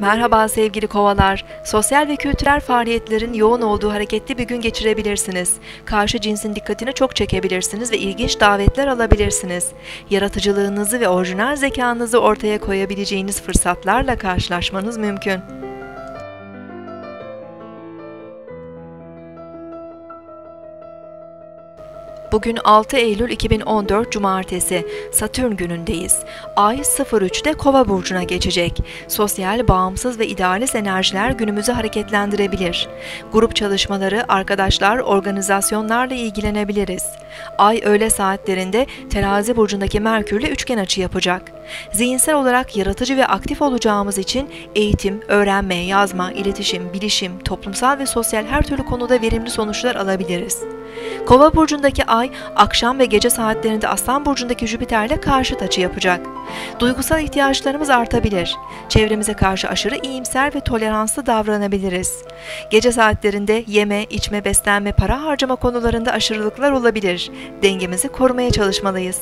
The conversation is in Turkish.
Merhaba sevgili kovalar. Sosyal ve kültürel faaliyetlerin yoğun olduğu hareketli bir gün geçirebilirsiniz. Karşı cinsin dikkatini çok çekebilirsiniz ve ilginç davetler alabilirsiniz. Yaratıcılığınızı ve orijinal zekanızı ortaya koyabileceğiniz fırsatlarla karşılaşmanız mümkün. Bugün 6 Eylül 2014 Cumartesi, Satürn günündeyiz. Ay 03'te Kova burcuna geçecek. Sosyal, bağımsız ve idealist enerjiler günümüzü hareketlendirebilir. Grup çalışmaları, arkadaşlar, organizasyonlarla ilgilenebiliriz. Ay öğle saatlerinde Terazi burcundaki Merkürle üçgen açı yapacak. Zihinsel olarak yaratıcı ve aktif olacağımız için eğitim, öğrenme, yazma, iletişim, bilişim, toplumsal ve sosyal her türlü konuda verimli sonuçlar alabiliriz. Kova burcundaki ay akşam ve gece saatlerinde Aslan burcundaki Jüpiter'le karşıt açı yapacak. Duygusal ihtiyaçlarımız artabilir. Çevremize karşı aşırı iyimser ve toleranslı davranabiliriz. Gece saatlerinde yeme, içme, beslenme, para harcama konularında aşırılıklar olabilir. Dengemizi korumaya çalışmalıyız.